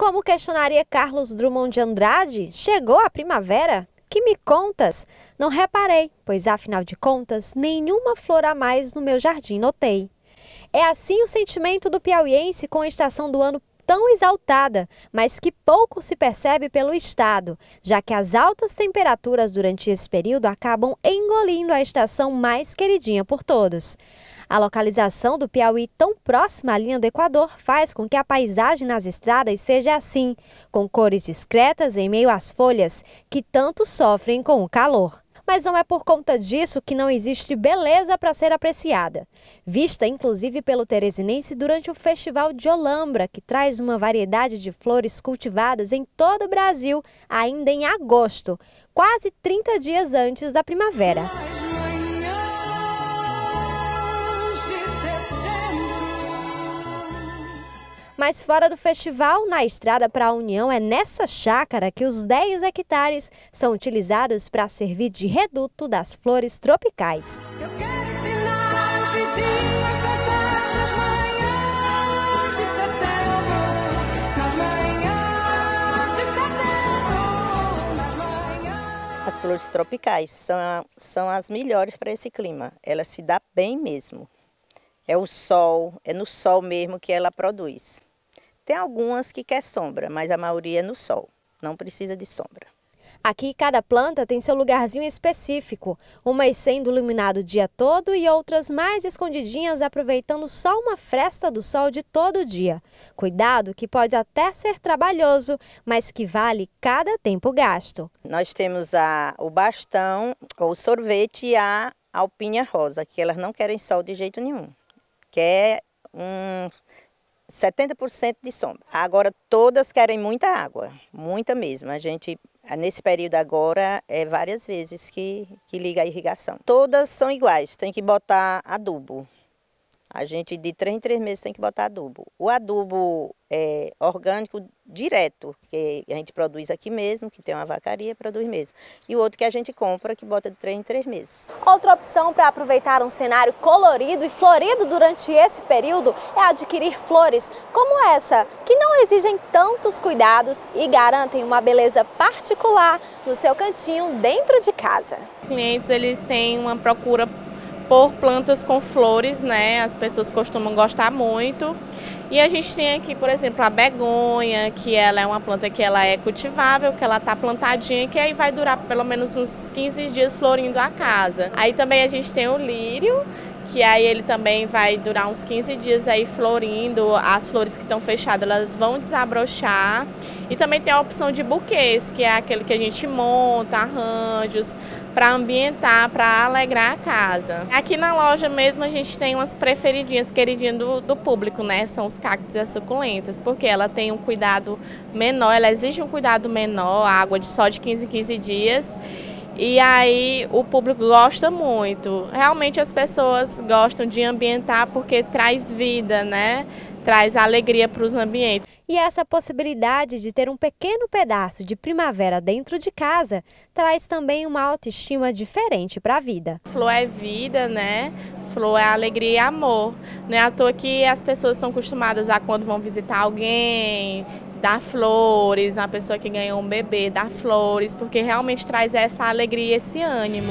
Como questionaria Carlos Drummond de Andrade, chegou a primavera? Que me contas? Não reparei, pois afinal de contas, nenhuma flor a mais no meu jardim notei. É assim o sentimento do piauiense com a estação do ano tão exaltada, mas que pouco se percebe pelo estado, já que as altas temperaturas durante esse período acabam engolindo a estação mais queridinha por todos. A localização do Piauí tão próxima à linha do Equador faz com que a paisagem nas estradas seja assim, com cores discretas em meio às folhas, que tanto sofrem com o calor mas não é por conta disso que não existe beleza para ser apreciada. Vista inclusive pelo teresinense durante o Festival de Olambra, que traz uma variedade de flores cultivadas em todo o Brasil, ainda em agosto, quase 30 dias antes da primavera. Mas fora do festival, na estrada para a União, é nessa chácara que os 10 hectares são utilizados para servir de reduto das flores tropicais. As flores tropicais são, são as melhores para esse clima. Ela se dá bem mesmo. É o sol, é no sol mesmo que ela produz. Tem algumas que quer sombra, mas a maioria é no sol, não precisa de sombra. Aqui cada planta tem seu lugarzinho específico, umas sendo iluminado o dia todo e outras mais escondidinhas aproveitando só uma fresta do sol de todo o dia. Cuidado que pode até ser trabalhoso, mas que vale cada tempo gasto. Nós temos a, o bastão, o sorvete e a alpinha rosa, que elas não querem sol de jeito nenhum. Quer um 70% de sombra. Agora todas querem muita água, muita mesmo. A gente nesse período agora é várias vezes que, que liga a irrigação. Todas são iguais, tem que botar adubo. A gente de três em três meses tem que botar adubo. O adubo é, orgânico direto, que a gente produz aqui mesmo, que tem uma vacaria, produz mesmo. E o outro que a gente compra, que bota de três em três meses. Outra opção para aproveitar um cenário colorido e florido durante esse período é adquirir flores como essa, que não exigem tantos cuidados e garantem uma beleza particular no seu cantinho dentro de casa. Os clientes ele têm uma procura por plantas com flores, né? As pessoas costumam gostar muito. E a gente tem aqui, por exemplo, a begonha, que ela é uma planta que ela é cultivável, que ela tá plantadinha, que aí vai durar pelo menos uns 15 dias florindo a casa. Aí também a gente tem o lírio, que aí ele também vai durar uns 15 dias aí florindo, as flores que estão fechadas elas vão desabrochar. E também tem a opção de buquês, que é aquele que a gente monta, arranjos, para ambientar, para alegrar a casa. Aqui na loja mesmo a gente tem umas preferidinhas, queridinhas do, do público, né? São os cactos e as suculentas, porque ela tem um cuidado menor, ela exige um cuidado menor, água de só de 15 em 15 dias. E aí o público gosta muito. Realmente as pessoas gostam de ambientar porque traz vida, né? Traz alegria para os ambientes. E essa possibilidade de ter um pequeno pedaço de primavera dentro de casa traz também uma autoestima diferente para a vida. Flor é vida, né? Flor é alegria e amor. Não é à toa que as pessoas são acostumadas a quando vão visitar alguém, dar flores, uma pessoa que ganhou um bebê, dar flores, porque realmente traz essa alegria, esse ânimo.